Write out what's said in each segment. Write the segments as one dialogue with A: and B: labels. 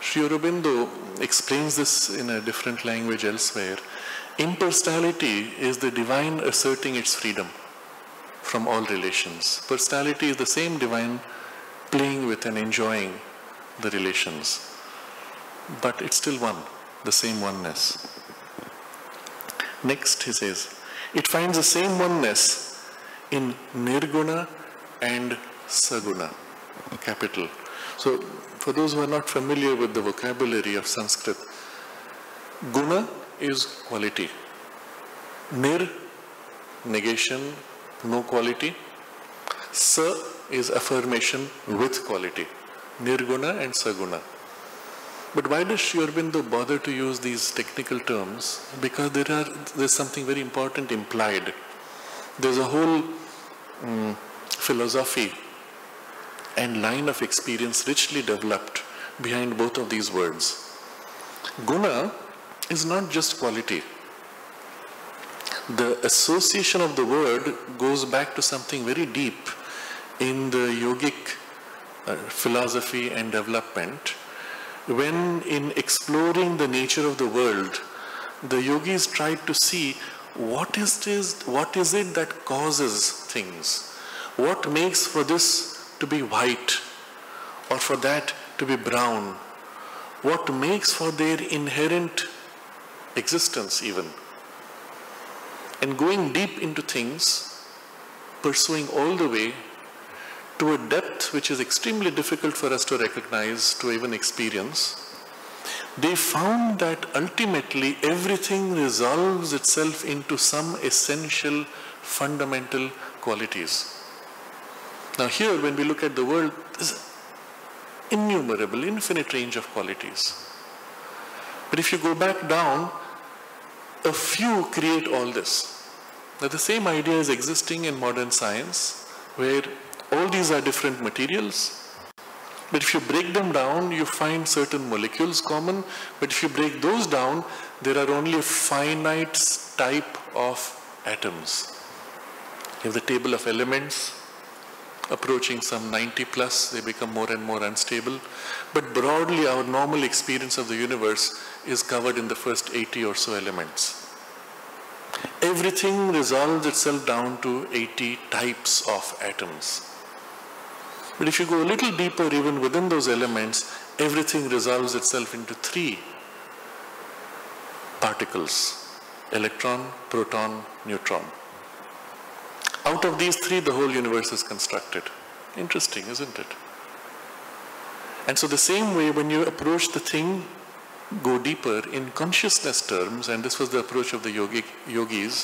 A: Sri Aurobindo explains this in a different language elsewhere. Impersonality is the divine asserting its freedom from all relations. Personality is the same divine playing with and enjoying the relations. But it's still one, the same oneness. Next, he says, it finds the same oneness in Nirguna and Saguna, capital. So, for those who are not familiar with the vocabulary of Sanskrit, Guna is quality. Nir, negation, no quality. Sa is affirmation with quality. Nirguna and Saguna. But why does Sri Aurobindo bother to use these technical terms? Because there are there's something very important implied. There's a whole um, philosophy and line of experience richly developed behind both of these words. Guna is not just quality. The association of the word goes back to something very deep in the yogic uh, philosophy and development when in exploring the nature of the world, the yogis tried to see what is, this, what is it that causes things? What makes for this to be white or for that to be brown? What makes for their inherent existence even? And going deep into things, pursuing all the way to a depth which is extremely difficult for us to recognize, to even experience, they found that ultimately everything resolves itself into some essential, fundamental qualities. Now, here, when we look at the world, there's innumerable, infinite range of qualities. But if you go back down, a few create all this. Now, the same idea is existing in modern science, where all these are different materials. But if you break them down, you find certain molecules common. But if you break those down, there are only a finite type of atoms. You have the table of elements approaching some 90 plus, they become more and more unstable. But broadly, our normal experience of the universe is covered in the first 80 or so elements. Everything resolves itself down to 80 types of atoms. But if you go a little deeper even within those elements, everything resolves itself into three particles electron, proton, neutron. Out of these three, the whole universe is constructed. Interesting, isn't it? And so, the same way, when you approach the thing, go deeper in consciousness terms, and this was the approach of the yogic, yogis,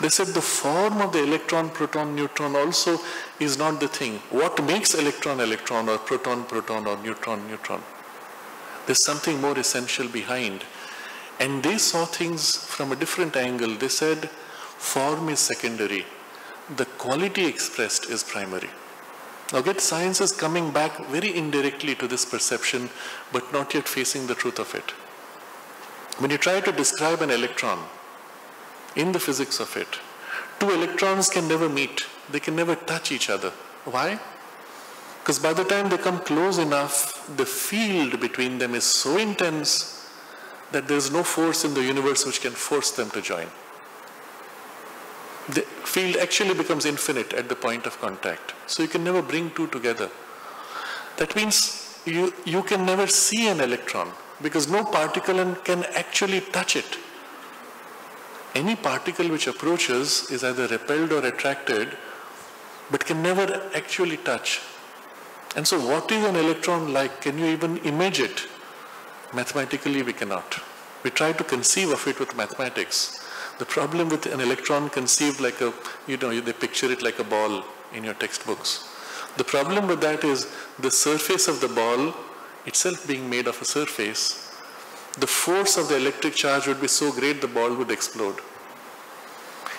A: they said the form of the electron, proton, neutron also is not the thing. What makes electron, electron, or proton, proton, or neutron, neutron? There's something more essential behind. And they saw things from a different angle. They said form is secondary. The quality expressed is primary. Now get science is coming back very indirectly to this perception, but not yet facing the truth of it. When you try to describe an electron, in the physics of it. Two electrons can never meet. They can never touch each other. Why? Because by the time they come close enough, the field between them is so intense that there is no force in the universe which can force them to join. The field actually becomes infinite at the point of contact. So you can never bring two together. That means you, you can never see an electron because no particle can actually touch it any particle which approaches is either repelled or attracted, but can never actually touch. And so what is an electron like? Can you even image it? Mathematically, we cannot. We try to conceive of it with mathematics. The problem with an electron conceived like a, you know, they picture it like a ball in your textbooks. The problem with that is the surface of the ball itself being made of a surface the force of the electric charge would be so great the ball would explode.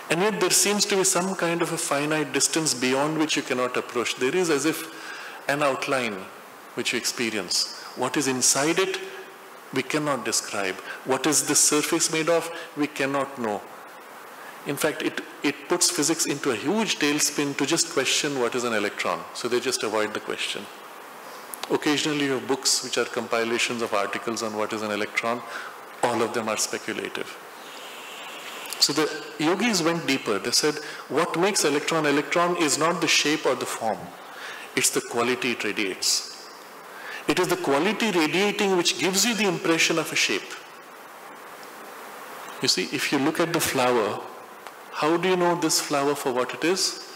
A: And yet there seems to be some kind of a finite distance beyond which you cannot approach. There is as if an outline which you experience. What is inside it, we cannot describe. What is this surface made of, we cannot know. In fact, it, it puts physics into a huge tailspin to just question what is an electron. So they just avoid the question. Occasionally you have books which are compilations of articles on what is an electron. All of them are speculative. So the yogis went deeper. They said, what makes electron electron is not the shape or the form. It's the quality it radiates. It is the quality radiating which gives you the impression of a shape. You see, if you look at the flower, how do you know this flower for what it is?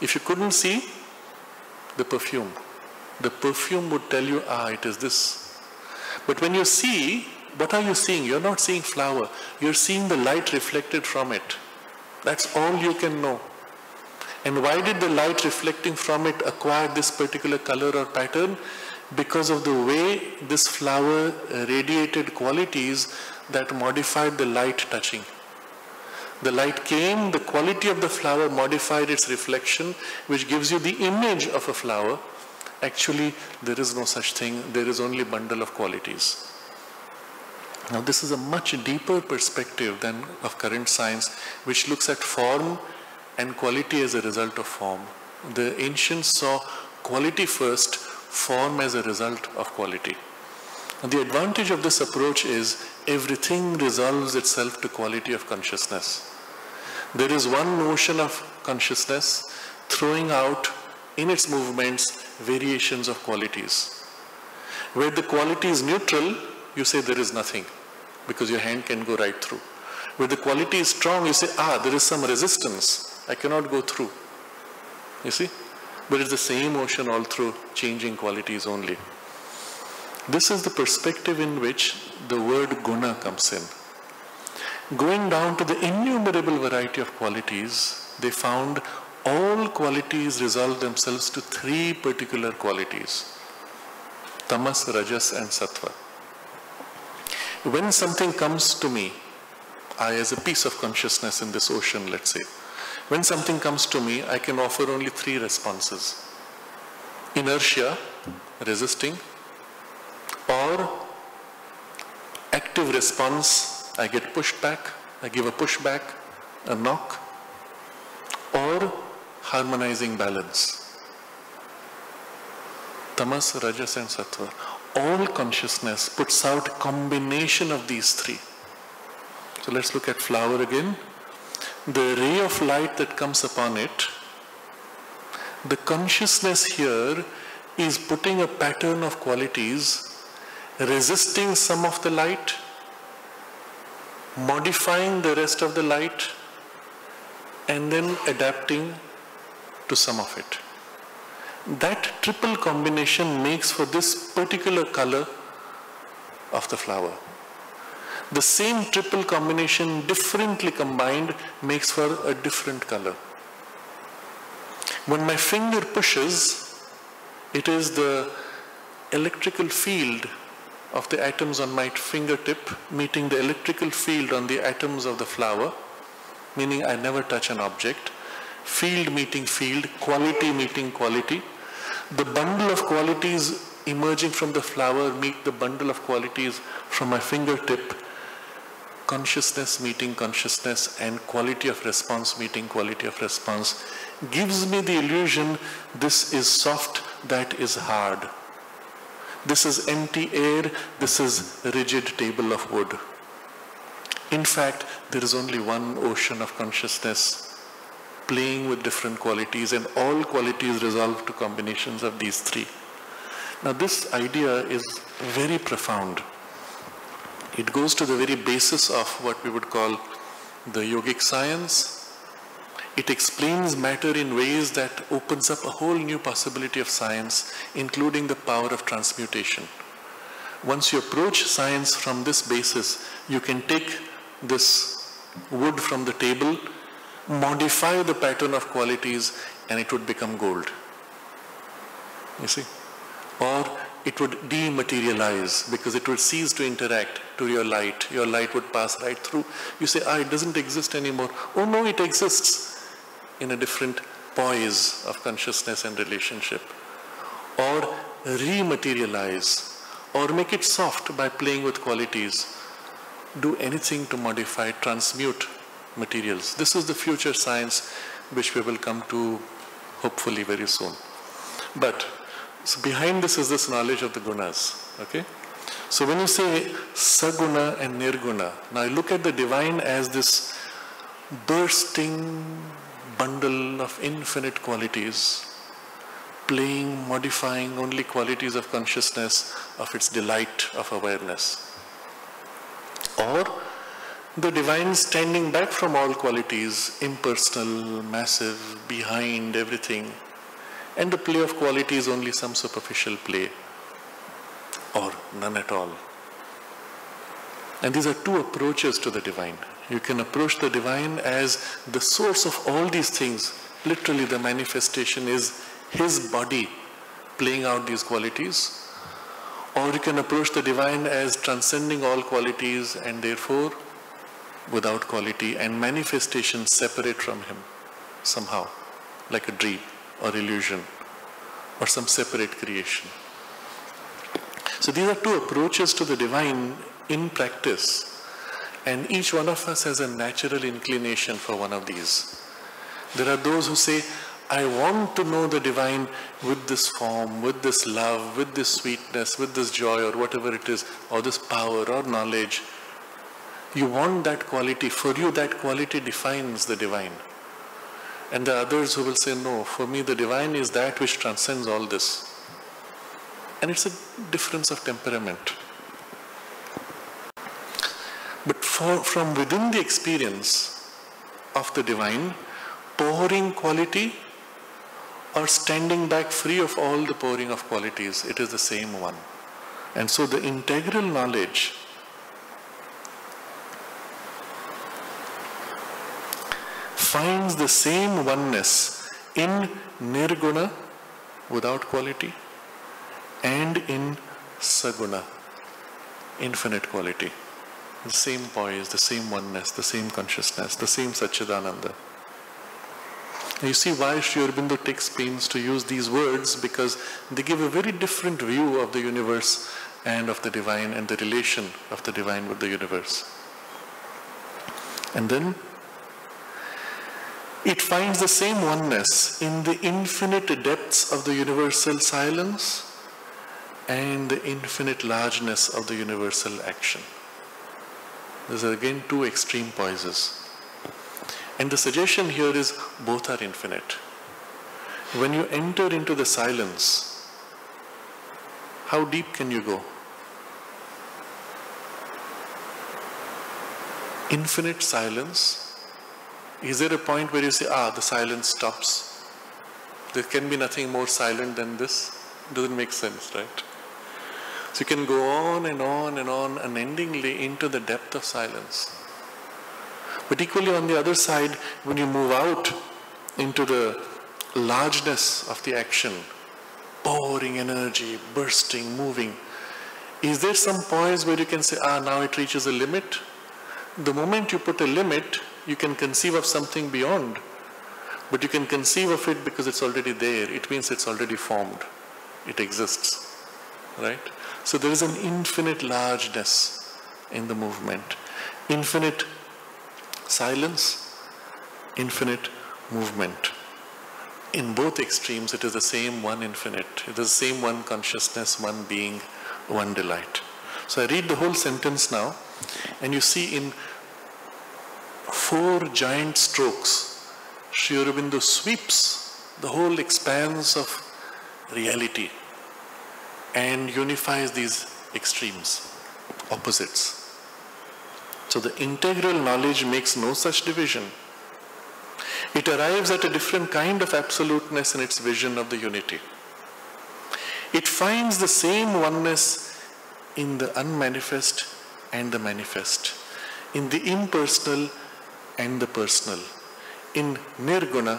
A: If you couldn't see the perfume, the perfume would tell you, ah, it is this. But when you see, what are you seeing? You're not seeing flower. You're seeing the light reflected from it. That's all you can know. And why did the light reflecting from it acquire this particular color or pattern? Because of the way this flower radiated qualities that modified the light touching. The light came, the quality of the flower modified its reflection, which gives you the image of a flower. Actually, there is no such thing. There is only bundle of qualities. Now, this is a much deeper perspective than of current science, which looks at form and quality as a result of form. The ancients saw quality first, form as a result of quality. And the advantage of this approach is everything resolves itself to quality of consciousness. There is one notion of consciousness throwing out in its movements variations of qualities. Where the quality is neutral, you say there is nothing because your hand can go right through. Where the quality is strong, you say, ah, there is some resistance. I cannot go through. You see? But it's the same ocean all through changing qualities only. This is the perspective in which the word guna comes in. Going down to the innumerable variety of qualities, they found all qualities resolve themselves to three particular qualities tamas, rajas, and sattva. When something comes to me, I as a piece of consciousness in this ocean, let's say, when something comes to me, I can offer only three responses inertia, resisting, or active response, I get pushed back, I give a pushback, a knock, or harmonizing balance. Tamas, Rajas and Sattva. All consciousness puts out combination of these three. So let's look at flower again. The ray of light that comes upon it, the consciousness here is putting a pattern of qualities resisting some of the light, modifying the rest of the light, and then adapting to some of it. That triple combination makes for this particular color of the flower. The same triple combination differently combined makes for a different color. When my finger pushes, it is the electrical field of the atoms on my fingertip meeting the electrical field on the atoms of the flower, meaning I never touch an object. Field meeting field, quality meeting quality. The bundle of qualities emerging from the flower meet the bundle of qualities from my fingertip. Consciousness meeting consciousness and quality of response meeting quality of response gives me the illusion this is soft, that is hard. This is empty air, this is rigid table of wood. In fact, there is only one ocean of consciousness playing with different qualities and all qualities resolve to combinations of these three. Now this idea is very profound. It goes to the very basis of what we would call the yogic science, it explains matter in ways that opens up a whole new possibility of science, including the power of transmutation. Once you approach science from this basis, you can take this wood from the table, modify the pattern of qualities, and it would become gold. You see? Or it would dematerialize because it would cease to interact to your light. Your light would pass right through. You say, ah, it doesn't exist anymore. Oh no, it exists in a different poise of consciousness and relationship. Or rematerialize, or make it soft by playing with qualities. Do anything to modify, transmute materials. This is the future science which we will come to hopefully very soon. But So behind this is this knowledge of the gunas. Okay? So when you say saguna and nirguna, now look at the divine as this bursting bundle of infinite qualities, playing, modifying only qualities of consciousness, of its delight, of awareness. Or the divine standing back from all qualities, impersonal, massive, behind everything, and the play of quality is only some superficial play or none at all. And these are two approaches to the divine. You can approach the divine as the source of all these things. Literally, the manifestation is his body playing out these qualities. Or you can approach the divine as transcending all qualities and therefore without quality and manifestation separate from him somehow, like a dream or illusion or some separate creation. So these are two approaches to the divine in practice. And each one of us has a natural inclination for one of these. There are those who say, I want to know the divine with this form, with this love, with this sweetness, with this joy, or whatever it is, or this power or knowledge. You want that quality. For you, that quality defines the divine. And the others who will say, No, for me, the divine is that which transcends all this. And it's a difference of temperament. But for, from within the experience of the divine, pouring quality or standing back free of all the pouring of qualities, it is the same one. And so the integral knowledge finds the same oneness in nirguna without quality and in saguna infinite quality the same poise the same oneness the same consciousness the same sachidananda you see why Sri Aurobindo takes pains to use these words because they give a very different view of the universe and of the divine and the relation of the divine with the universe. And then it finds the same oneness in the infinite depths of the universal silence and the infinite largeness of the universal action. These are again two extreme poises. And the suggestion here is both are infinite. When you enter into the silence, how deep can you go? Infinite silence. Is there a point where you say, ah, the silence stops? There can be nothing more silent than this? Doesn't make sense, right? So you can go on and on and on unendingly into the depth of silence. But equally on the other side, when you move out into the largeness of the action, pouring energy, bursting, moving, is there some poise where you can say, ah, now it reaches a limit? The moment you put a limit, you can conceive of something beyond. But you can conceive of it because it's already there. It means it's already formed. It exists. Right? So there is an infinite largeness in the movement. Infinite silence, infinite movement. In both extremes, it is the same one infinite. It is the same one consciousness, one being, one delight. So I read the whole sentence now, and you see in four giant strokes, Sri Aurobindo sweeps the whole expanse of reality and unifies these extremes, opposites. So the integral knowledge makes no such division. It arrives at a different kind of absoluteness in its vision of the unity. It finds the same oneness in the unmanifest and the manifest, in the impersonal and the personal, in nirguna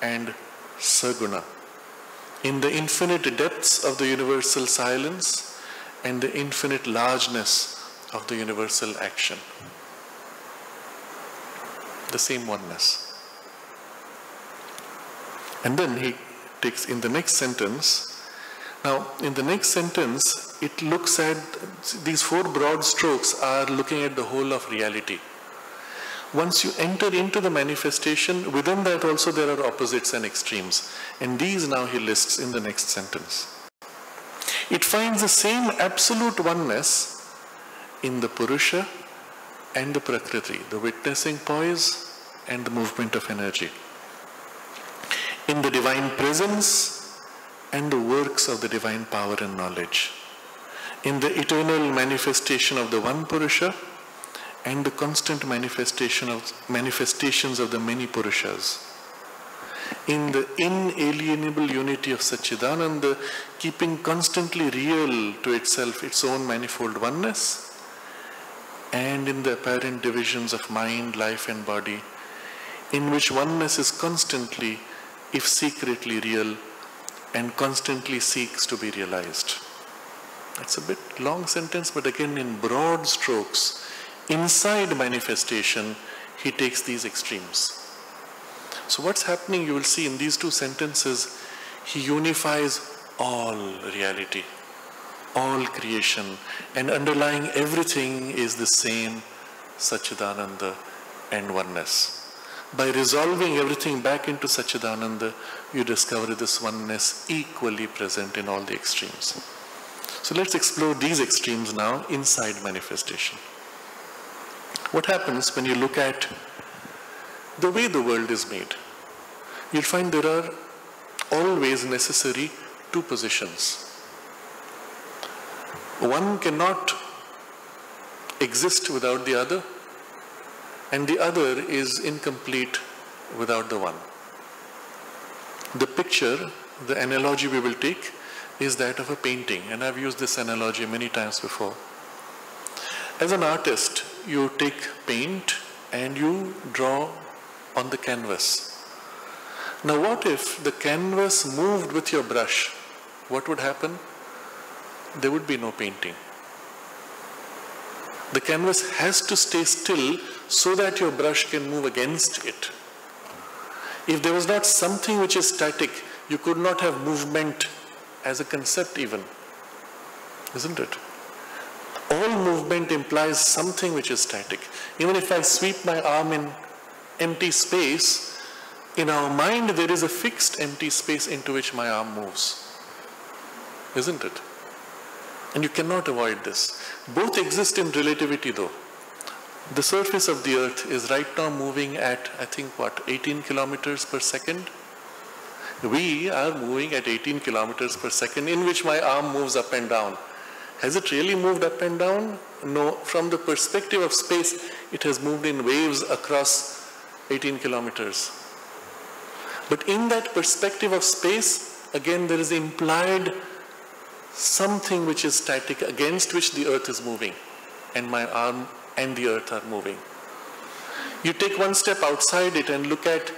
A: and saguna, in the infinite depths of the universal silence and the infinite largeness of the universal action. The same oneness. And then he takes in the next sentence. Now, in the next sentence, it looks at these four broad strokes are looking at the whole of reality. Once you enter into the manifestation, within that also there are opposites and extremes. And these now he lists in the next sentence. It finds the same absolute oneness in the Purusha and the Prakriti, the witnessing poise and the movement of energy. In the divine presence and the works of the divine power and knowledge. In the eternal manifestation of the one Purusha and the constant manifestation of manifestations of the many Purushas. In the inalienable unity of Satchidananda, keeping constantly real to itself its own manifold oneness, and in the apparent divisions of mind, life, and body, in which oneness is constantly, if secretly real, and constantly seeks to be realized. That's a bit long sentence, but again, in broad strokes, inside manifestation, he takes these extremes. So, what's happening, you will see in these two sentences, he unifies all reality all creation, and underlying everything is the same Satchidananda and oneness. By resolving everything back into Satchidananda, you discover this oneness equally present in all the extremes. So let's explore these extremes now inside manifestation. What happens when you look at the way the world is made? You'll find there are always necessary two positions one cannot exist without the other, and the other is incomplete without the one. The picture, the analogy we will take, is that of a painting, and I've used this analogy many times before. As an artist, you take paint and you draw on the canvas. Now, what if the canvas moved with your brush? What would happen? there would be no painting. The canvas has to stay still so that your brush can move against it. If there was not something which is static, you could not have movement as a concept even. Isn't it? All movement implies something which is static. Even if I sweep my arm in empty space, in our mind there is a fixed empty space into which my arm moves. Isn't it? And you cannot avoid this. Both exist in relativity though. The surface of the earth is right now moving at, I think, what, 18 kilometers per second? We are moving at 18 kilometers per second, in which my arm moves up and down. Has it really moved up and down? No. From the perspective of space, it has moved in waves across 18 kilometers. But in that perspective of space, again, there is implied something which is static against which the earth is moving and my arm and the earth are moving. You take one step outside it and look at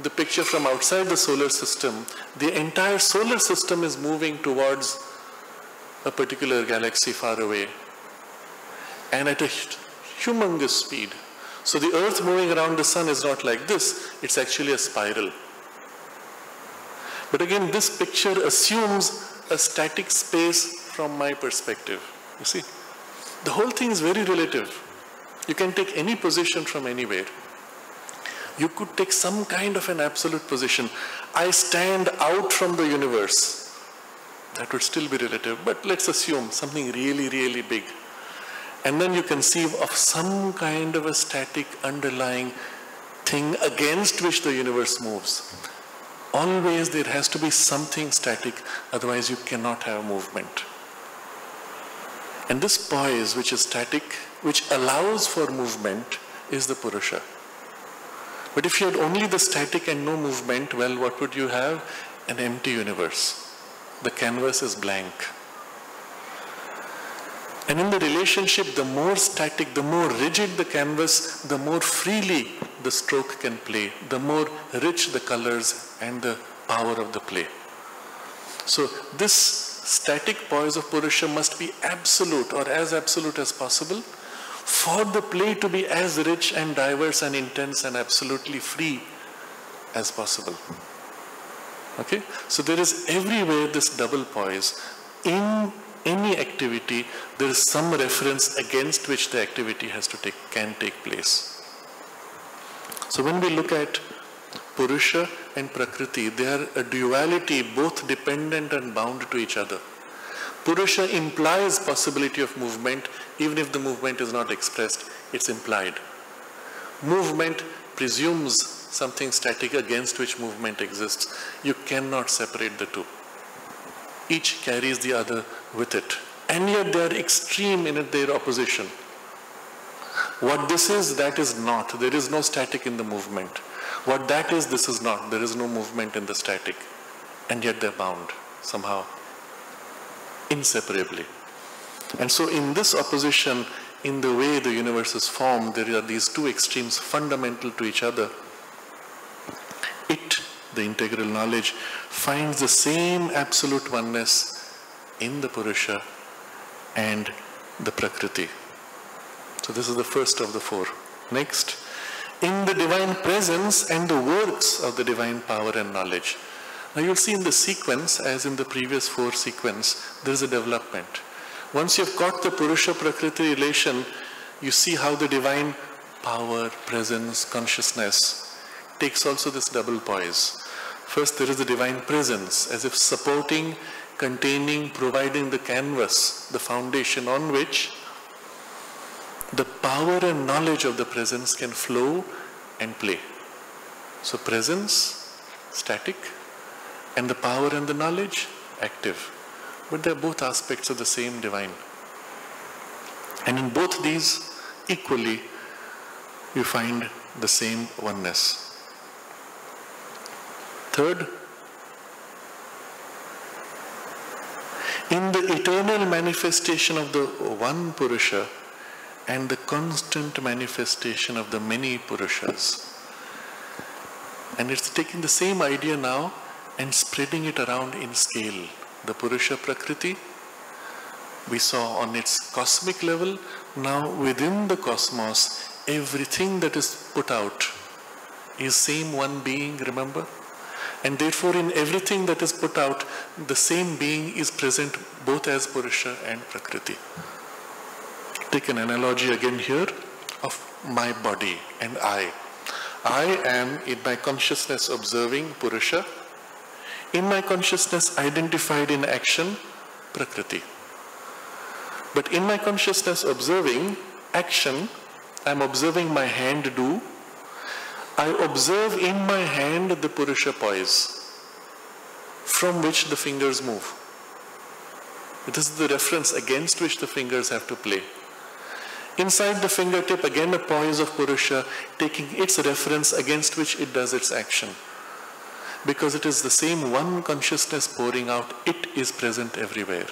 A: the picture from outside the solar system. The entire solar system is moving towards a particular galaxy far away and at a humongous speed. So the earth moving around the sun is not like this, it's actually a spiral. But again, this picture assumes a static space from my perspective. You see, the whole thing is very relative. You can take any position from anywhere. You could take some kind of an absolute position. I stand out from the universe. That would still be relative, but let's assume something really, really big. And then you conceive of some kind of a static underlying thing against which the universe moves. Always there has to be something static, otherwise you cannot have movement. And this poise, which is static, which allows for movement, is the Purusha. But if you had only the static and no movement, well, what would you have? An empty universe. The canvas is blank. And in the relationship, the more static, the more rigid the canvas, the more freely the stroke can play, the more rich the colors and the power of the play. So this static poise of Purusha must be absolute or as absolute as possible for the play to be as rich and diverse and intense and absolutely free as possible. Okay? So there is everywhere this double poise. In any activity, there is some reference against which the activity has to take, can take place. So when we look at Purusha and Prakriti, they are a duality, both dependent and bound to each other. Purusha implies possibility of movement, even if the movement is not expressed, it's implied. Movement presumes something static against which movement exists. You cannot separate the two. Each carries the other with it. And yet they are extreme in it, their opposition. What this is, that is not. There is no static in the movement. What that is, this is not. There is no movement in the static. And yet they're bound somehow, inseparably. And so in this opposition, in the way the universe is formed, there are these two extremes fundamental to each other. The integral knowledge, finds the same absolute oneness in the Purusha and the Prakriti. So this is the first of the four. Next, in the divine presence and the works of the divine power and knowledge. Now you'll see in the sequence, as in the previous four sequence, there is a development. Once you've got the Purusha Prakriti relation, you see how the divine power, presence, consciousness takes also this double poise. First, there is the divine presence, as if supporting, containing, providing the canvas, the foundation on which the power and knowledge of the presence can flow and play. So presence, static, and the power and the knowledge, active. But they're both aspects of the same divine. And in both these, equally, you find the same oneness. Third, in the eternal manifestation of the one Purusha and the constant manifestation of the many Purushas. And it's taking the same idea now and spreading it around in scale the Purusha Prakriti, we saw on its cosmic level, now within the cosmos, everything that is put out is same one being, remember? And therefore in everything that is put out, the same being is present both as Purusha and Prakriti. Take an analogy again here of my body and I. I am in my consciousness observing Purusha in my consciousness identified in action, Prakriti. But in my consciousness observing action, I'm observing my hand do. I observe in my hand the Purusha poise from which the fingers move. This is the reference against which the fingers have to play. Inside the fingertip, again a poise of Purusha, taking its reference against which it does its action because it is the same one consciousness pouring out, it is present everywhere.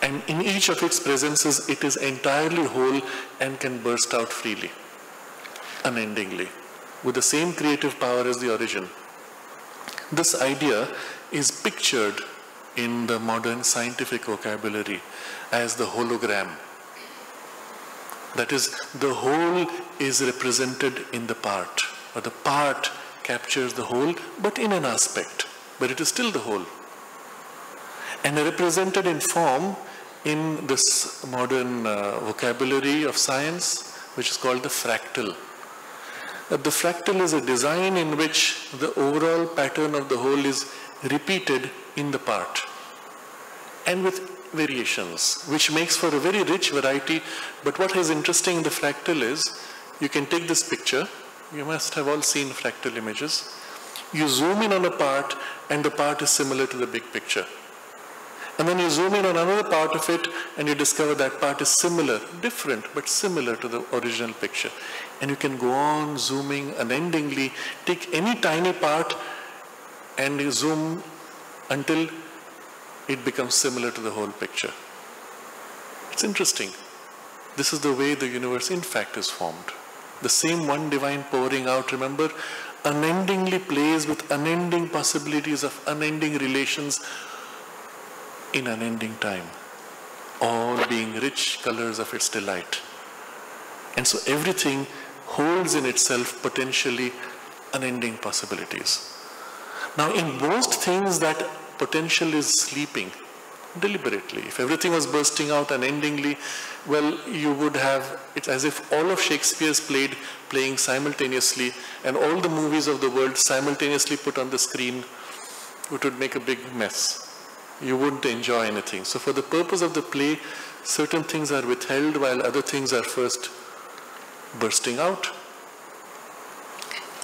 A: And in each of its presences, it is entirely whole and can burst out freely, unendingly, with the same creative power as the origin. This idea is pictured in the modern scientific vocabulary as the hologram. That is, the whole is represented in the part, or the part captures the whole, but in an aspect. But it is still the whole. And represented in form in this modern uh, vocabulary of science, which is called the fractal. Uh, the fractal is a design in which the overall pattern of the whole is repeated in the part and with variations, which makes for a very rich variety. But what is interesting in the fractal is you can take this picture you must have all seen fractal images. You zoom in on a part and the part is similar to the big picture. And then you zoom in on another part of it and you discover that part is similar, different, but similar to the original picture. And you can go on zooming unendingly, take any tiny part and you zoom until it becomes similar to the whole picture. It's interesting. This is the way the universe in fact is formed. The same one divine pouring out, remember, unendingly plays with unending possibilities of unending relations in unending time, all being rich colors of its delight. And so everything holds in itself potentially unending possibilities. Now, in most things, that potential is sleeping deliberately. If everything was bursting out unendingly, well, you would have, it's as if all of Shakespeare's played playing simultaneously and all the movies of the world simultaneously put on the screen, it would make a big mess. You wouldn't enjoy anything. So for the purpose of the play, certain things are withheld while other things are first bursting out.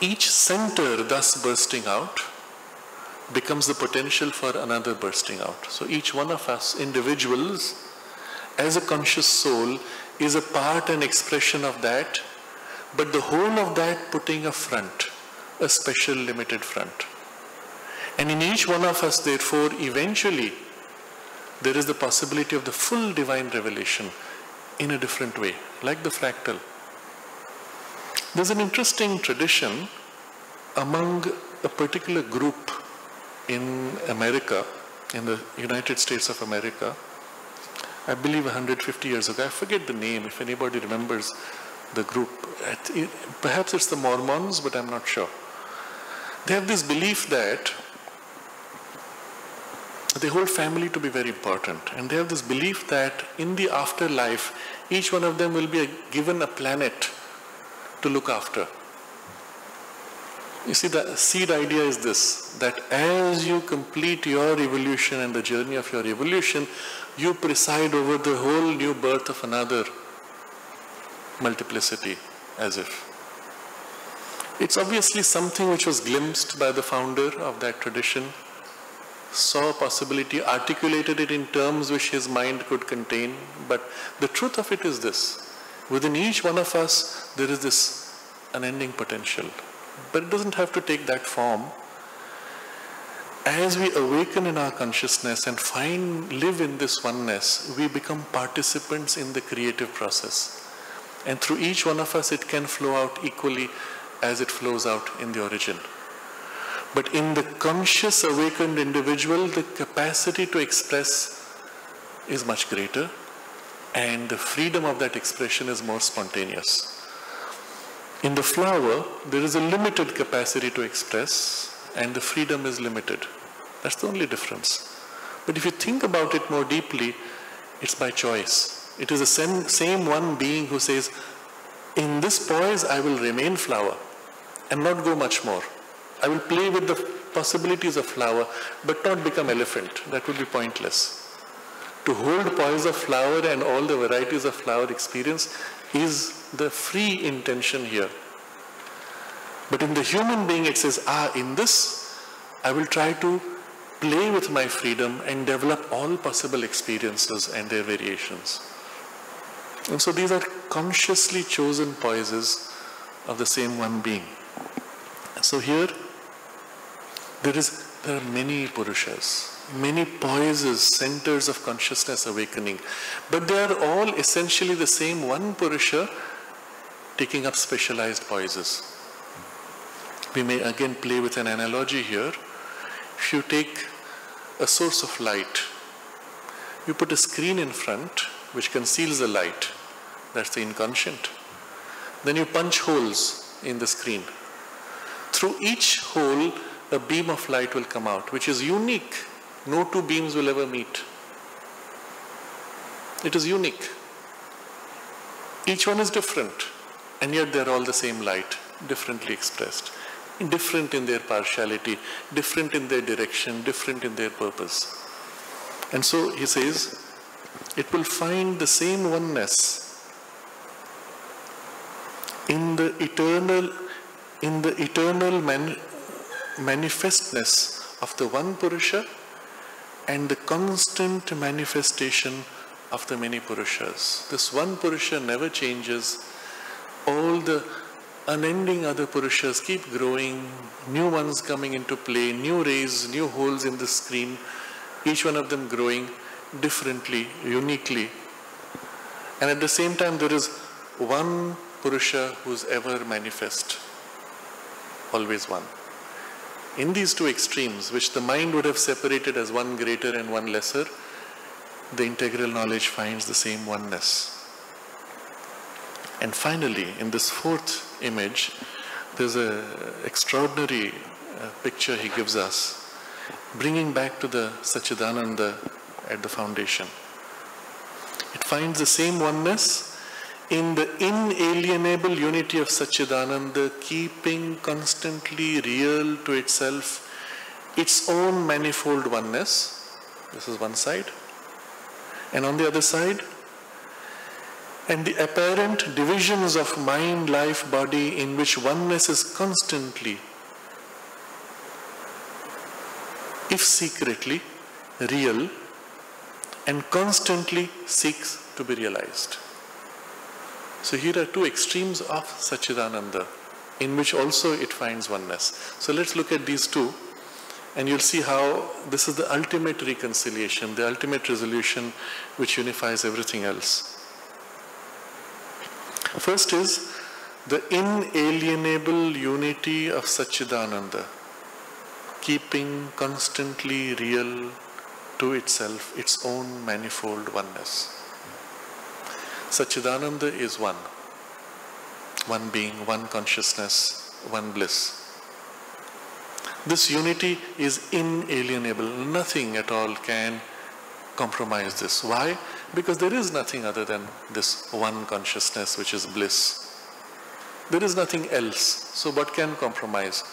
A: Each center thus bursting out becomes the potential for another bursting out. So each one of us, individuals, as a conscious soul, is a part and expression of that, but the whole of that putting a front, a special limited front. And in each one of us, therefore, eventually, there is the possibility of the full divine revelation in a different way, like the fractal. There's an interesting tradition among a particular group in America, in the United States of America, I believe 150 years ago. I forget the name, if anybody remembers the group. Perhaps it's the Mormons, but I'm not sure. They have this belief that they hold family to be very important. And they have this belief that in the afterlife, each one of them will be given a planet to look after. You see, the seed idea is this that as you complete your evolution and the journey of your evolution, you preside over the whole new birth of another multiplicity, as if. It's obviously something which was glimpsed by the founder of that tradition, saw possibility, articulated it in terms which his mind could contain, but the truth of it is this within each one of us, there is this unending potential. But it doesn't have to take that form. As we awaken in our consciousness and find, live in this oneness, we become participants in the creative process. And through each one of us, it can flow out equally as it flows out in the origin. But in the conscious awakened individual, the capacity to express is much greater and the freedom of that expression is more spontaneous. In the flower, there is a limited capacity to express and the freedom is limited. That's the only difference. But if you think about it more deeply, it's by choice. It is the same, same one being who says, in this poise I will remain flower and not go much more. I will play with the possibilities of flower but not become elephant. That would be pointless. To hold poise of flower and all the varieties of flower experience is the free intention here. But in the human being, it says, ah, in this, I will try to play with my freedom and develop all possible experiences and their variations. And so these are consciously chosen poises of the same one being. So here, there is there are many Purushas, many poises, centers of consciousness awakening, but they are all essentially the same one Purusha taking up specialized poises. We may again play with an analogy here. If you take a source of light, you put a screen in front which conceals the light. That's the inconscient. Then you punch holes in the screen. Through each hole, a beam of light will come out, which is unique. No two beams will ever meet. It is unique. Each one is different, and yet they're all the same light, differently expressed. Different in their partiality, different in their direction, different in their purpose. And so he says, it will find the same oneness in the eternal in the eternal man, manifestness of the one Purusha and the constant manifestation of the many Purushas. This one Purusha never changes. All the unending other Purushas keep growing, new ones coming into play, new rays, new holes in the screen, each one of them growing differently, uniquely. And at the same time, there is one Purusha who's ever manifest, always one. In these two extremes, which the mind would have separated as one greater and one lesser, the integral knowledge finds the same oneness. And finally, in this fourth image, there's an extraordinary uh, picture he gives us, bringing back to the Sachidananda at the foundation. It finds the same oneness in the inalienable unity of Satchidananda, keeping constantly real to itself its own manifold oneness, This is one side. And on the other side, and the apparent divisions of mind, life, body in which oneness is constantly, if secretly, real and constantly seeks to be realized. So here are two extremes of Sachidananda in which also it finds oneness. So let's look at these two and you'll see how this is the ultimate reconciliation, the ultimate resolution which unifies everything else. First is the inalienable unity of Sachidananda, keeping constantly real to itself its own manifold oneness. Sachidananda is one, one being, one consciousness, one bliss. This unity is inalienable. Nothing at all can compromise this. Why? Because there is nothing other than this one consciousness which is bliss. There is nothing else. So what can compromise?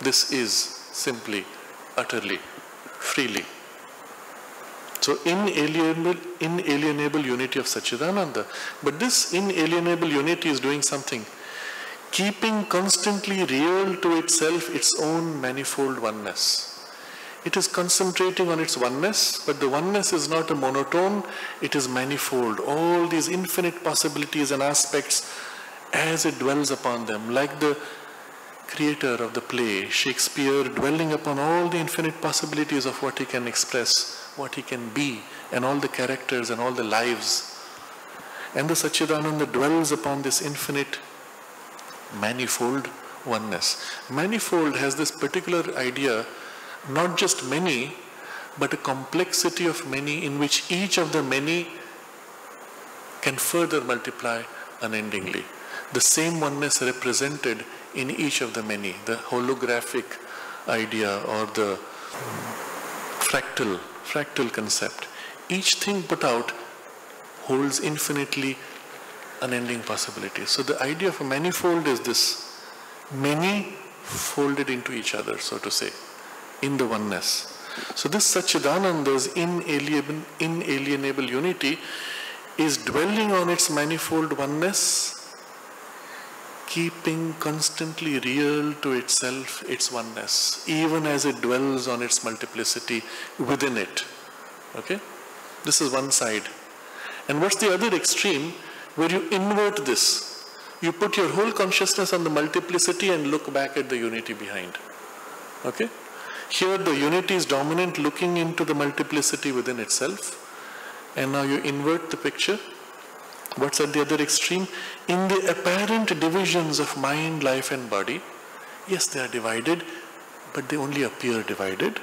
A: This is simply, utterly, freely. So inalienable, inalienable unity of Sachidananda. But this inalienable unity is doing something keeping constantly real to itself its own manifold oneness. It is concentrating on its oneness, but the oneness is not a monotone, it is manifold. All these infinite possibilities and aspects as it dwells upon them, like the creator of the play, Shakespeare, dwelling upon all the infinite possibilities of what he can express, what he can be, and all the characters and all the lives. And the Sachidananda dwells upon this infinite manifold oneness. Manifold has this particular idea, not just many, but a complexity of many in which each of the many can further multiply unendingly. The same oneness represented in each of the many, the holographic idea or the fractal, fractal concept. Each thing put out holds infinitely unending possibilities. So the idea of a manifold is this many folded into each other, so to say, in the oneness. So this Sachidananda's inalienable, inalienable unity is dwelling on its manifold oneness, keeping constantly real to itself its oneness, even as it dwells on its multiplicity within it. Okay? This is one side. And what's the other extreme? where you invert this. You put your whole consciousness on the multiplicity and look back at the unity behind. Okay? Here the unity is dominant looking into the multiplicity within itself. And now you invert the picture. What's at the other extreme? In the apparent divisions of mind, life and body, yes, they are divided, but they only appear divided.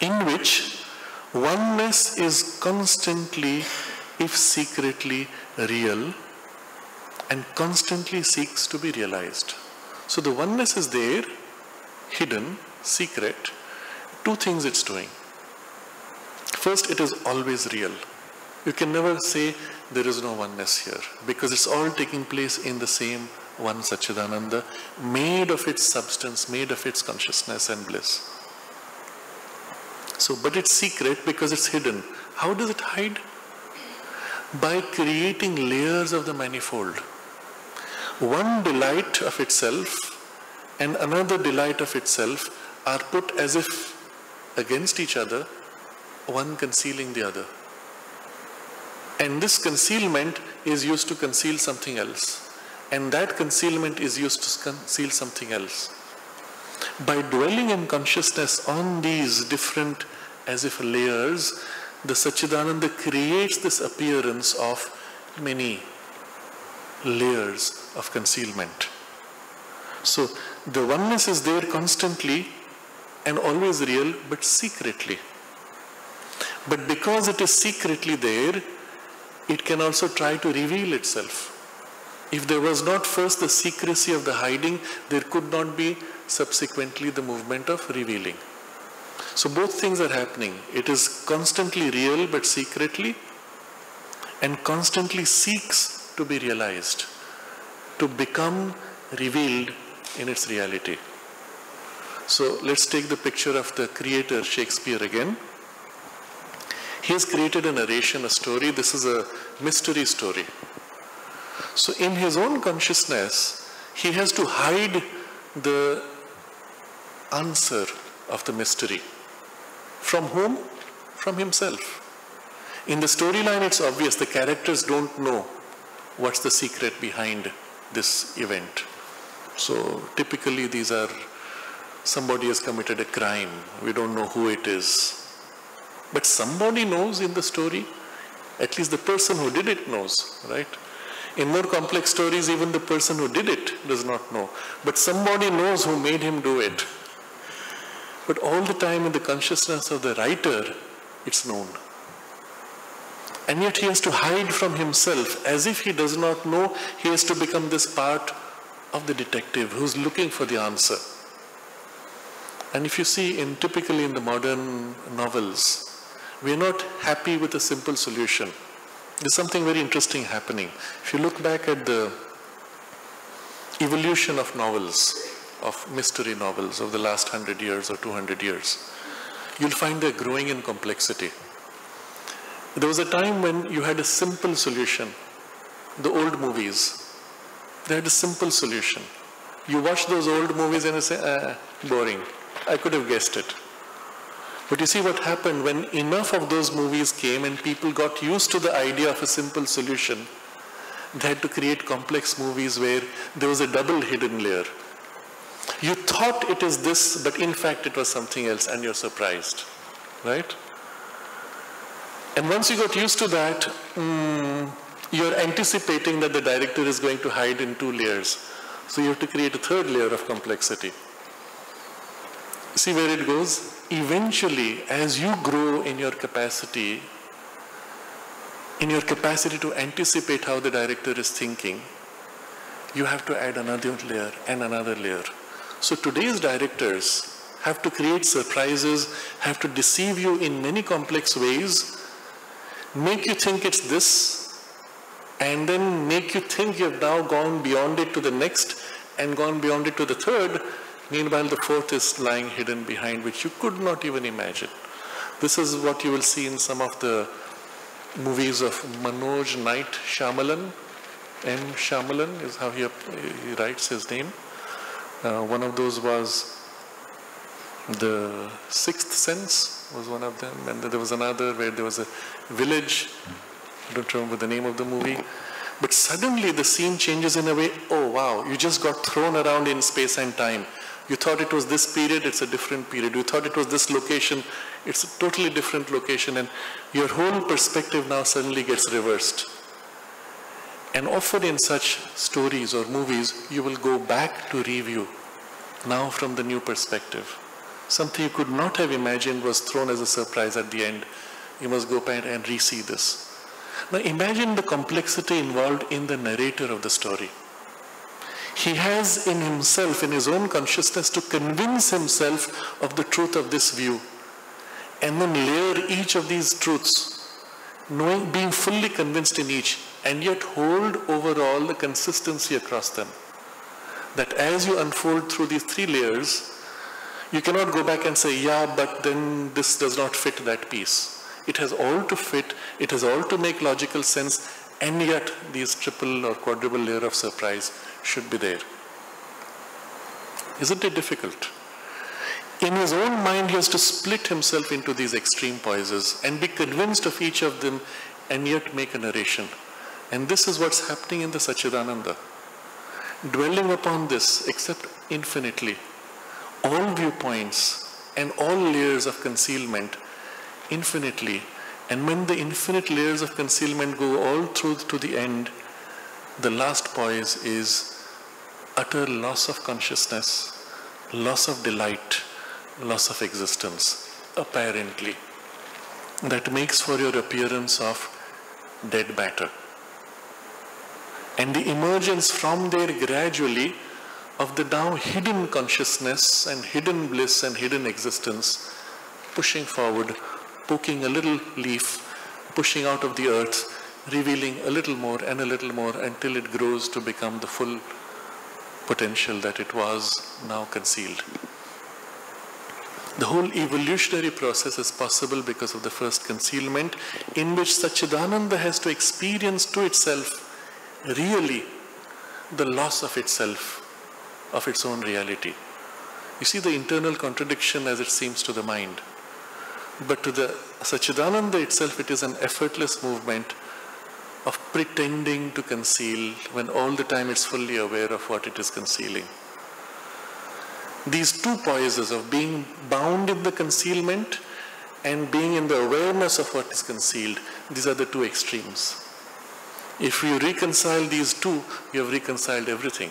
A: In which oneness is constantly if secretly real and constantly seeks to be realized. So the oneness is there, hidden, secret. Two things it's doing. First, it is always real. You can never say there is no oneness here because it's all taking place in the same one Sachidananda, made of its substance, made of its consciousness and bliss. So, but it's secret because it's hidden. How does it hide? by creating layers of the manifold. One delight of itself and another delight of itself are put as if against each other, one concealing the other. And this concealment is used to conceal something else. And that concealment is used to conceal something else. By dwelling in consciousness on these different, as if layers, the Sachidananda creates this appearance of many layers of concealment. So the oneness is there constantly and always real, but secretly. But because it is secretly there, it can also try to reveal itself. If there was not first the secrecy of the hiding, there could not be subsequently the movement of revealing. So both things are happening. It is constantly real but secretly and constantly seeks to be realized, to become revealed in its reality. So let's take the picture of the creator Shakespeare again. He has created a narration, a story. This is a mystery story. So in his own consciousness, he has to hide the answer of the mystery. From whom? From himself. In the storyline, it's obvious the characters don't know what's the secret behind this event. So typically, these are somebody has committed a crime. We don't know who it is. But somebody knows in the story, at least the person who did it knows, right? In more complex stories, even the person who did it does not know. But somebody knows who made him do it. But all the time in the consciousness of the writer, it's known. And yet he has to hide from himself as if he does not know he has to become this part of the detective who's looking for the answer. And if you see in typically in the modern novels, we are not happy with a simple solution. There's something very interesting happening. If you look back at the evolution of novels, of mystery novels of the last 100 years or 200 years, you'll find they're growing in complexity. There was a time when you had a simple solution. The old movies, they had a simple solution. You watch those old movies and you say, ah, boring. I could have guessed it. But you see what happened when enough of those movies came and people got used to the idea of a simple solution, they had to create complex movies where there was a double hidden layer. You thought it is this, but in fact it was something else, and you're surprised, right? And once you got used to that, mm, you're anticipating that the director is going to hide in two layers. So you have to create a third layer of complexity. See where it goes? Eventually, as you grow in your capacity, in your capacity to anticipate how the director is thinking, you have to add another layer and another layer. So today's directors have to create surprises, have to deceive you in many complex ways, make you think it's this, and then make you think you've now gone beyond it to the next and gone beyond it to the third. Meanwhile, the fourth is lying hidden behind, which you could not even imagine. This is what you will see in some of the movies of Manoj Night Shyamalan. M. Shyamalan is how he, he writes his name. Uh, one of those was The Sixth Sense was one of them, and there was another where there was a village I don't remember the name of the movie. But suddenly the scene changes in a way, oh wow, you just got thrown around in space and time. You thought it was this period, it's a different period. You thought it was this location, it's a totally different location. And your whole perspective now suddenly gets reversed. And often in such stories or movies, you will go back to review now from the new perspective. Something you could not have imagined was thrown as a surprise at the end. You must go back and re-see this. Now imagine the complexity involved in the narrator of the story. He has in himself, in his own consciousness, to convince himself of the truth of this view and then layer each of these truths, knowing, being fully convinced in each, and yet hold overall the consistency across them. That as you unfold through these three layers, you cannot go back and say, yeah, but then this does not fit that piece. It has all to fit, it has all to make logical sense, and yet these triple or quadruple layer of surprise should be there. Isn't it difficult? In his own mind, he has to split himself into these extreme poises and be convinced of each of them and yet make a narration. And this is what's happening in the Satchidananda. Dwelling upon this, except infinitely, all viewpoints and all layers of concealment infinitely. And when the infinite layers of concealment go all through to the end, the last poise is utter loss of consciousness, loss of delight, loss of existence, apparently. That makes for your appearance of dead matter. And the emergence from there gradually of the now hidden consciousness and hidden bliss and hidden existence pushing forward poking a little leaf, pushing out of the earth, revealing a little more and a little more until it grows to become the full potential that it was now concealed. The whole evolutionary process is possible because of the first concealment, in which Satchidananda has to experience to itself really the loss of itself, of its own reality. You see the internal contradiction as it seems to the mind. But to the Satchidananda itself, it is an effortless movement of pretending to conceal when all the time it's fully aware of what it is concealing. These two poises of being bound in the concealment and being in the awareness of what is concealed, these are the two extremes. If you reconcile these two, you have reconciled everything.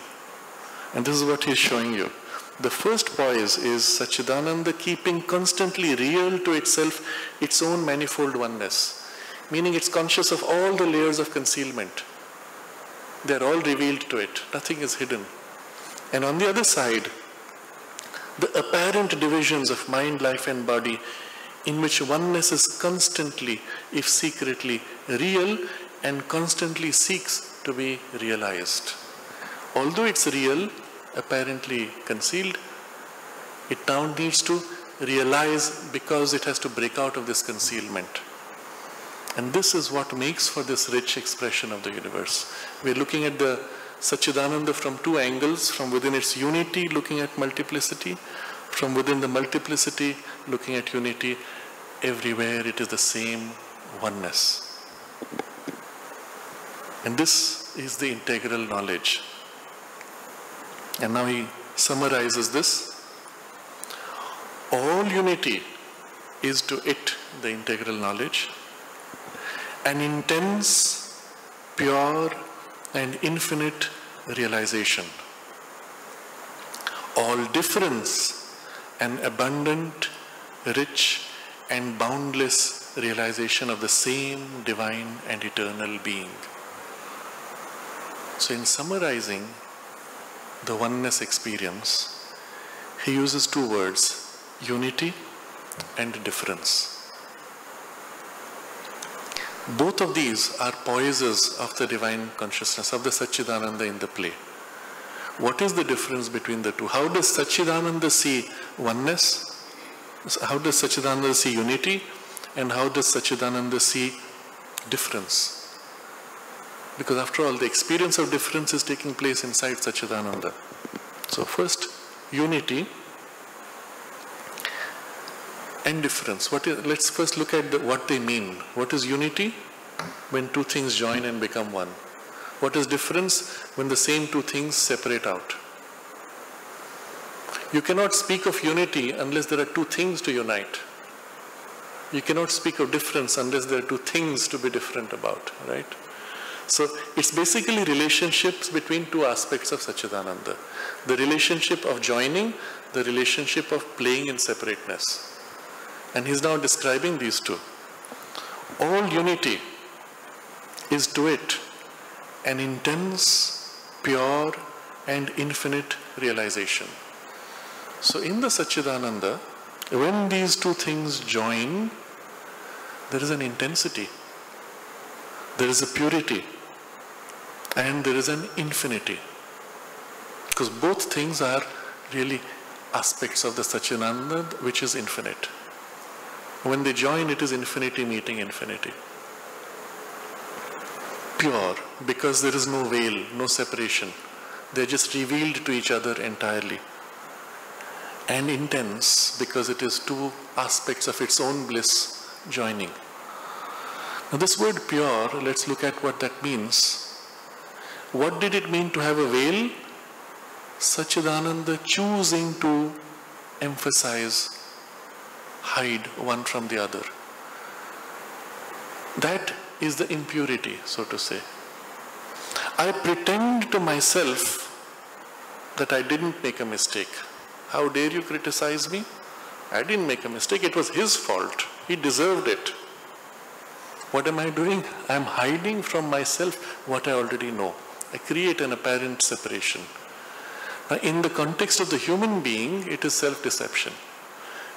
A: And this is what he is showing you. The first poise is Sachidananda keeping constantly real to itself its own manifold oneness meaning it's conscious of all the layers of concealment. They're all revealed to it, nothing is hidden. And on the other side, the apparent divisions of mind, life, and body, in which oneness is constantly, if secretly, real and constantly seeks to be realized. Although it's real, apparently concealed, it now needs to realize because it has to break out of this concealment. And this is what makes for this rich expression of the universe. We're looking at the Satchidananda from two angles, from within its unity, looking at multiplicity, from within the multiplicity, looking at unity. Everywhere it is the same oneness. And this is the integral knowledge. And now he summarizes this. All unity is to it the integral knowledge an intense, pure, and infinite realization. All difference, an abundant, rich, and boundless realization of the same divine and eternal being. So, in summarizing the oneness experience, he uses two words unity and difference. Both of these are poises of the divine consciousness, of the Satchidananda in the play. What is the difference between the two? How does Satchidananda see oneness? How does Satchidananda see unity? And how does Satchidananda see difference? Because after all, the experience of difference is taking place inside Satchidananda. So first, unity and difference. What is, let's first look at the, what they mean. What is unity? When two things join and become one. What is difference? When the same two things separate out. You cannot speak of unity unless there are two things to unite. You cannot speak of difference unless there are two things to be different about, right? So it's basically relationships between two aspects of Satchidananda. The relationship of joining, the relationship of playing in separateness. And he's now describing these two. All unity is to it an intense, pure, and infinite realization. So in the Satchidananda, when these two things join, there is an intensity, there is a purity, and there is an infinity. Because both things are really aspects of the Satchidananda, which is infinite. When they join, it is infinity meeting infinity. Pure, because there is no veil, no separation. They're just revealed to each other entirely. And intense, because it is two aspects of its own bliss joining. Now, this word pure, let's look at what that means. What did it mean to have a veil? Sachidananda choosing to emphasize hide one from the other. That is the impurity, so to say. I pretend to myself that I didn't make a mistake. How dare you criticize me? I didn't make a mistake. It was his fault. He deserved it. What am I doing? I am hiding from myself what I already know. I create an apparent separation. Now, in the context of the human being, it is self deception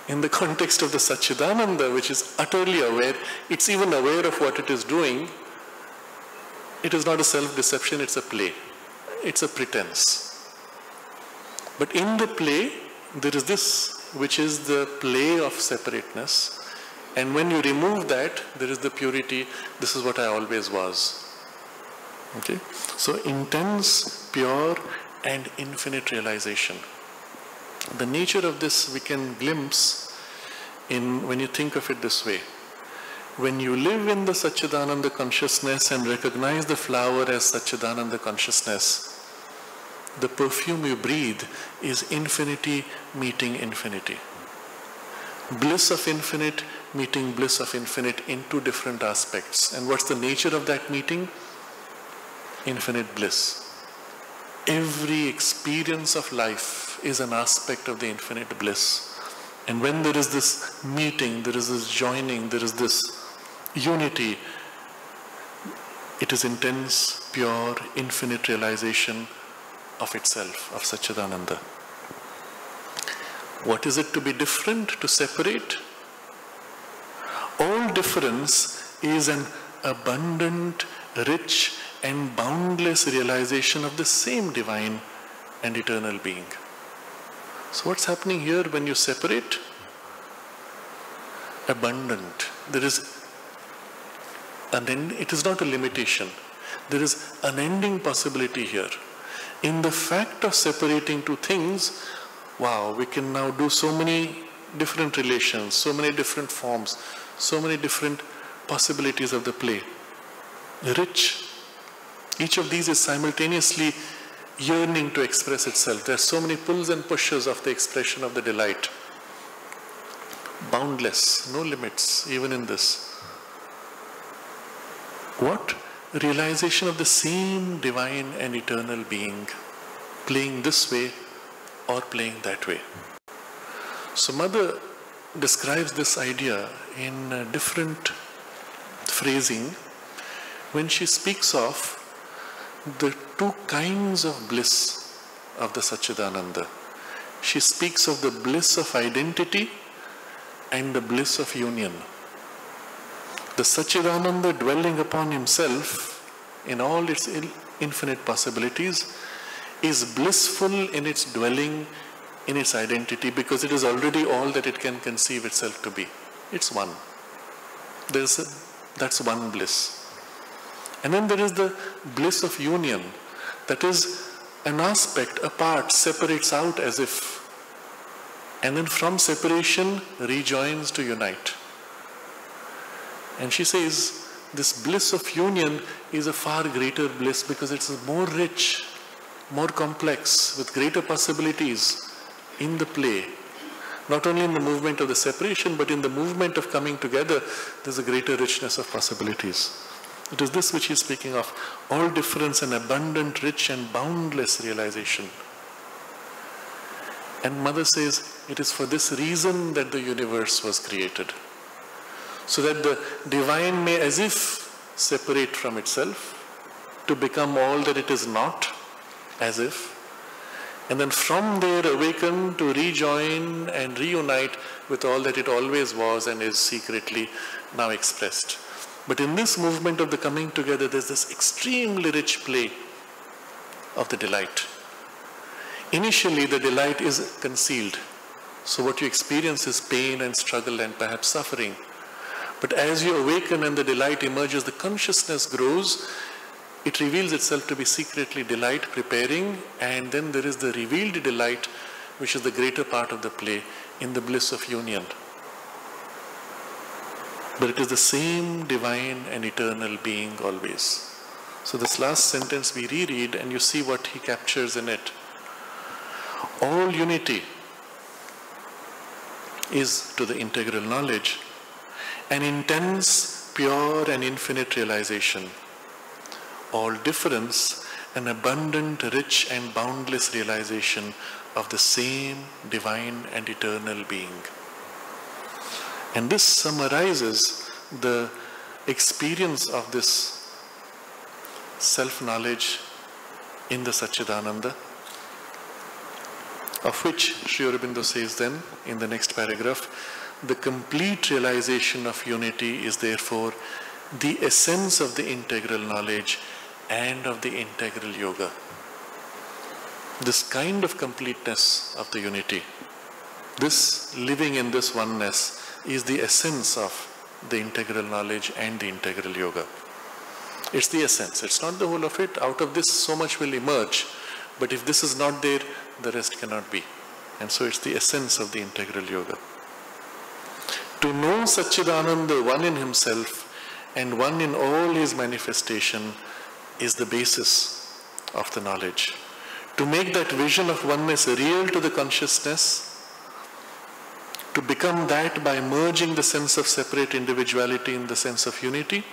A: in the context of the Satchidananda, which is utterly aware, it's even aware of what it is doing, it is not a self-deception, it's a play. It's a pretense. But in the play, there is this which is the play of separateness. And when you remove that, there is the purity. This is what I always was. Okay? So intense, pure, and infinite realization. The nature of this we can glimpse in when you think of it this way. When you live in the Satchidananda consciousness and recognize the flower as Satchidananda consciousness, the perfume you breathe is infinity meeting infinity. Bliss of infinite meeting bliss of infinite in two different aspects. And what's the nature of that meeting? Infinite bliss. Every experience of life is an aspect of the infinite bliss. And when there is this meeting, there is this joining, there is this unity, it is intense, pure, infinite realization of itself, of Satchidananda. What is it to be different, to separate? All difference is an abundant, rich, and boundless realization of the same divine and eternal being. So, what's happening here when you separate? Abundant. There is an end, it is not a limitation. There is unending possibility here. In the fact of separating two things, wow, we can now do so many different relations, so many different forms, so many different possibilities of the play. Rich. Each of these is simultaneously yearning to express itself. There are so many pulls and pushes of the expression of the delight. Boundless, no limits, even in this. What? Realization of the same divine and eternal being, playing this way or playing that way. So, Mother describes this idea in different phrasing when she speaks of the two kinds of bliss of the Satchidananda. She speaks of the bliss of identity and the bliss of union. The Satchidananda dwelling upon himself in all its infinite possibilities is blissful in its dwelling in its identity because it is already all that it can conceive itself to be. It's one. There's a, that's one bliss. And then there is the bliss of union. That is an aspect, a part, separates out as if. And then from separation rejoins to unite. And she says, this bliss of union is a far greater bliss because it's more rich, more complex, with greater possibilities in the play, not only in the movement of the separation, but in the movement of coming together, there's a greater richness of possibilities. It is this which he is speaking of all difference and abundant, rich, and boundless realization. And Mother says, it is for this reason that the universe was created. So that the divine may, as if, separate from itself to become all that it is not, as if, and then from there awaken to rejoin and reunite with all that it always was and is secretly now expressed. But in this movement of the coming together, there's this extremely rich play of the delight. Initially, the delight is concealed. So, what you experience is pain and struggle and perhaps suffering. But as you awaken and the delight emerges, the consciousness grows it reveals itself to be secretly delight preparing, and then there is the revealed delight, which is the greater part of the play in the bliss of union. But it is the same divine and eternal being always. So, this last sentence we reread, and you see what he captures in it. All unity is to the integral knowledge an intense, pure, and infinite realization all difference an abundant, rich, and boundless realization of the same divine and eternal being. And this summarizes the experience of this self knowledge in the Satchidananda, of which Sri Aurobindo says then in the next paragraph the complete realization of unity is therefore the essence of the integral knowledge and of the integral yoga. This kind of completeness of the unity This living in this oneness is the essence of the integral knowledge and the integral yoga. It's the essence. It's not the whole of it. Out of this, so much will emerge. But if this is not there, the rest cannot be. And so it's the essence of the integral yoga. To know Satchidananda, one in himself and one in all his manifestation, is the basis of the knowledge. To make that vision of oneness real to the consciousness, to become that by merging the sense of separate individuality in the sense of unity,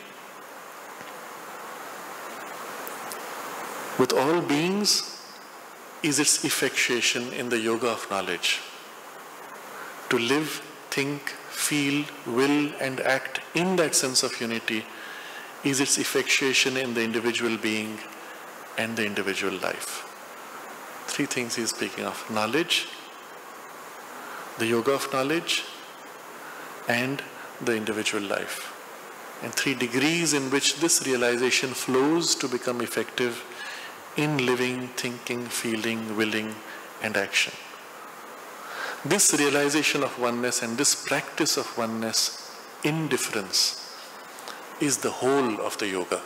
A: with all beings is its effectuation in the yoga of knowledge. To live, think, feel, will, and act in that sense of unity is its effectuation in the individual being and the individual life. Three things he is speaking of knowledge, the yoga of knowledge, and the individual life. And three degrees in which this realization flows to become effective in living, thinking, feeling, willing, and action. This realization of oneness and this practice of oneness in difference is the whole of the yoga.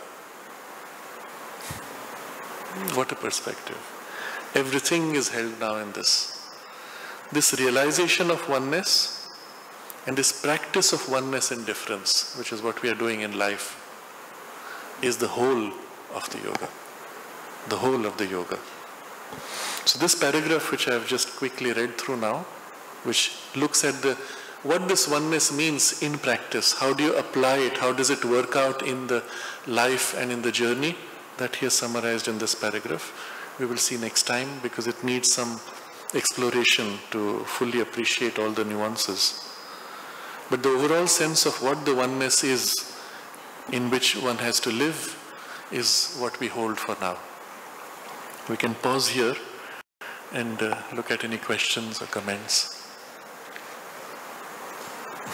A: What a perspective. Everything is held now in this. This realization of oneness and this practice of oneness and difference, which is what we are doing in life, is the whole of the yoga the whole of the yoga. So this paragraph which I have just quickly read through now, which looks at the what this oneness means in practice, how do you apply it, how does it work out in the life and in the journey, that he has summarized in this paragraph. We will see next time because it needs some exploration to fully appreciate all the nuances. But the overall sense of what the oneness is in which one has to live is what we hold for now. We can pause here and uh, look at any questions or comments.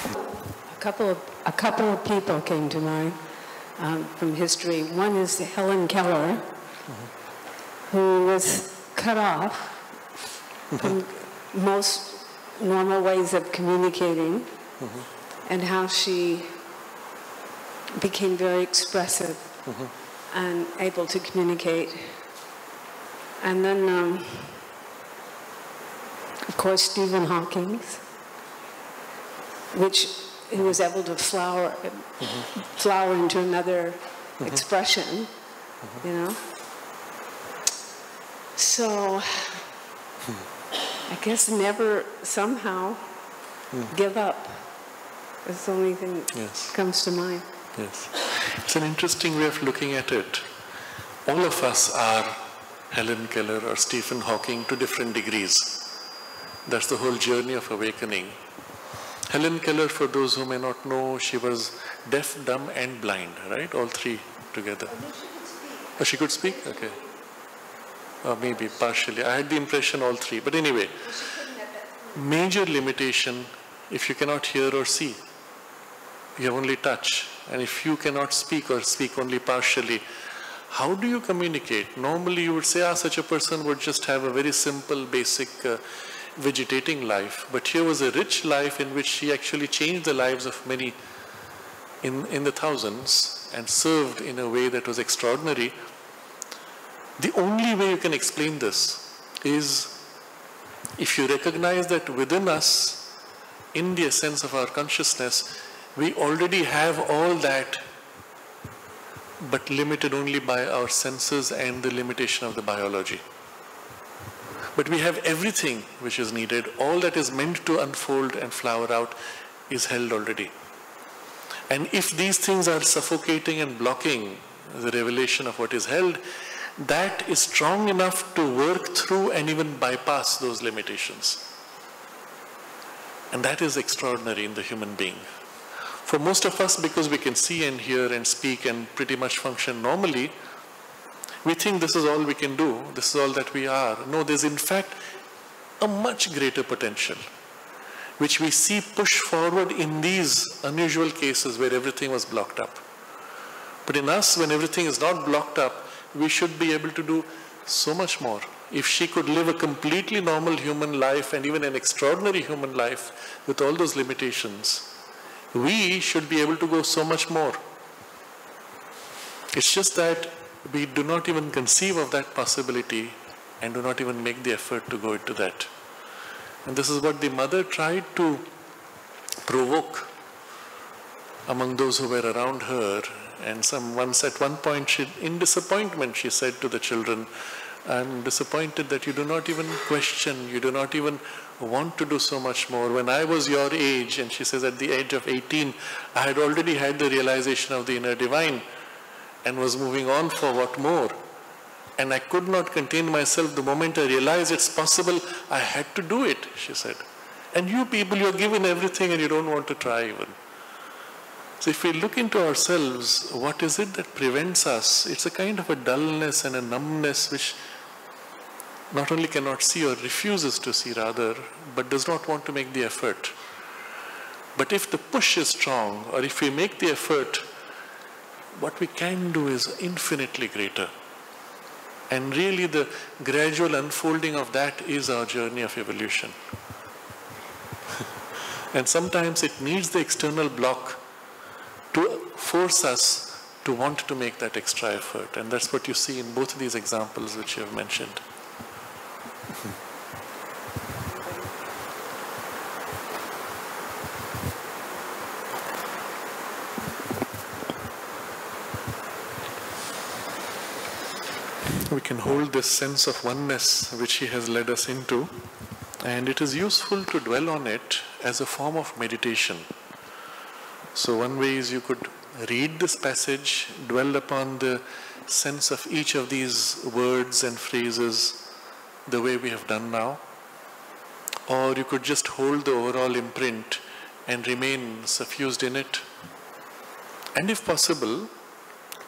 B: A couple of, a couple of people came to mind um, from history. One is Helen Keller, mm-hmm. who was cut off most normal ways of communicating, mm-hmm. and how she became very expressive mm-hmm. and able to communicate and then, um, of course, Stephen Hawking, which he was able to flower, mm-hmm. flower into another mm-hmm. expression, mm-hmm. you know. So, I guess never somehow mm. give up. That's the only thing that yes. comes to mind.
A: Yes. It's an interesting way of looking at it. All of us are Helen Keller or Stephen Hawking to different degrees. That's the whole journey of awakening. Helen Keller, for those who may not know, she was deaf, dumb, and blind, right? All three together. Oh, she could speak? Okay. Or maybe partially. I had the impression all three. But anyway, major limitation if you cannot hear or see. You have only touch. And if you cannot speak or speak only partially, how do you communicate? Normally you would say, ah, such a person would just have a very simple, basic uh, vegetating life. But here was a rich life in which she actually changed the lives of many in, in the thousands and served in a way that was extraordinary. The only way you can explain this is if you recognize that within us, in the essence of our consciousness, we already have all that but limited only by our senses and the limitation of the biology. But we have everything which is needed. All that is meant to unfold and flower out is held already. And if these things are suffocating and blocking the revelation of what is held, that is strong enough to work through and even bypass those limitations. And that is extraordinary in the human being. For most of us, because we can see and hear and speak and pretty much function normally, we think this is all we can do, this is all that we are. No, there's in fact a much greater potential, which we see push forward in these unusual cases where everything was blocked up. But in us, when everything is not blocked up, we should be able to do so much more if she could live a completely normal human life and even an extraordinary human life with all those limitations, we should be able to go so much more. It's just that we do not even conceive of that possibility and do not even make the effort to go into that. And this is what the mother tried to provoke among those who were around her. And some once at one point, she, in disappointment, she said to the children, I'm disappointed that you do not even question, you do not even want to do so much more. When I was your age, and she says at the age of 18, I had already had the realization of the inner divine and was moving on for what more. And I could not contain myself the moment I realized it's possible, I had to do it, she said. And you people, you're given everything and you don't want to try even. So if we look into ourselves, what is it that prevents us? It's a kind of a dullness and a numbness which not only cannot see or refuses to see rather, but does not want to make the effort. But if the push is strong, or if we make the effort, what we can do is infinitely greater. And really, the gradual unfolding of that is our journey of evolution. and sometimes it needs the external block to force us to want to make that extra effort. And that's what you see in both of these examples which you have mentioned. we can hold this sense of oneness which he has led us into, and it is useful to dwell on it as a form of meditation. So, one way is you could read this passage, dwell upon the sense of each of these words and phrases the way we have done now, or you could just hold the overall imprint and remain suffused in it. And if possible,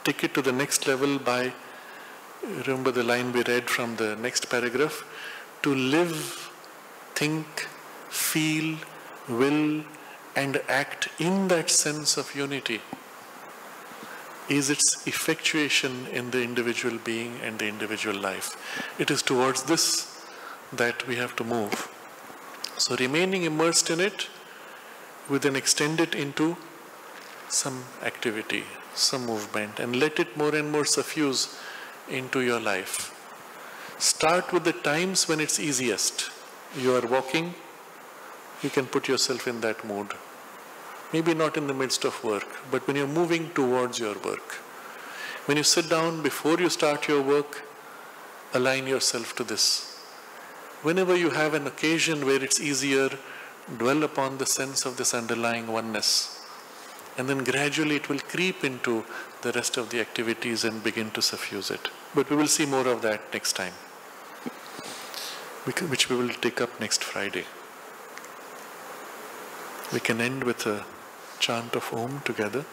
A: take it to the next level by remember the line we read from the next paragraph to live, think, feel, will, and act in that sense of unity is its effectuation in the individual being and the individual life. It is towards this that we have to move. So, remaining immersed in it, we then extend it into some activity, some movement, and let it more and more suffuse into your life. Start with the times when it's easiest. You are walking, you can put yourself in that mood. Maybe not in the midst of work, but when you're moving towards your work. When you sit down before you start your work, align yourself to this. Whenever you have an occasion where it's easier, dwell upon the sense of this underlying oneness. And then gradually it will creep into the rest of the activities and begin to suffuse it. But we will see more of that next time, which we will take up next Friday. We can end with a chant of Om together.